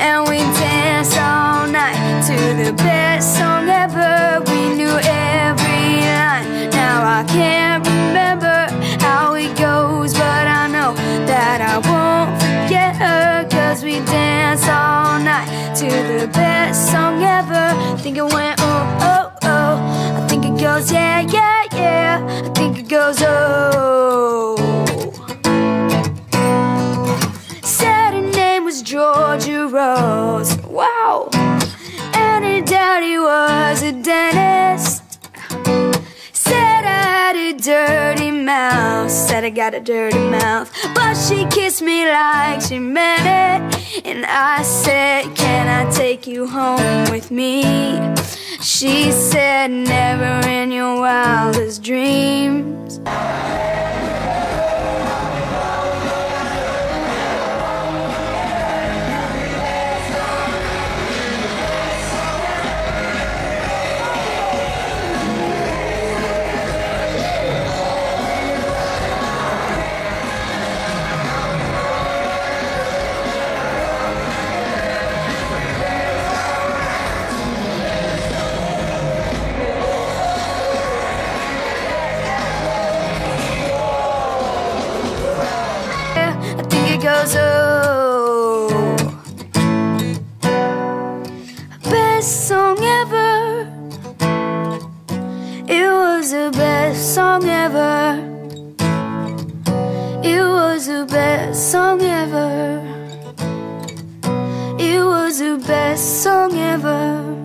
and we danced all night to the best song ever. We knew every line. Now I can't remember how it goes, but I know that I won't forget her. Cause we danced all night to the best song ever. Think it went Georgia Rose. Wow. And her daddy was a dentist. Said I had a dirty mouth. Said I got a dirty mouth. But she kissed me like she meant it. And I said, Can I take you home with me? She said, Never in your wildest dreams. was the best song ever. It was the best song ever. It was the best song ever.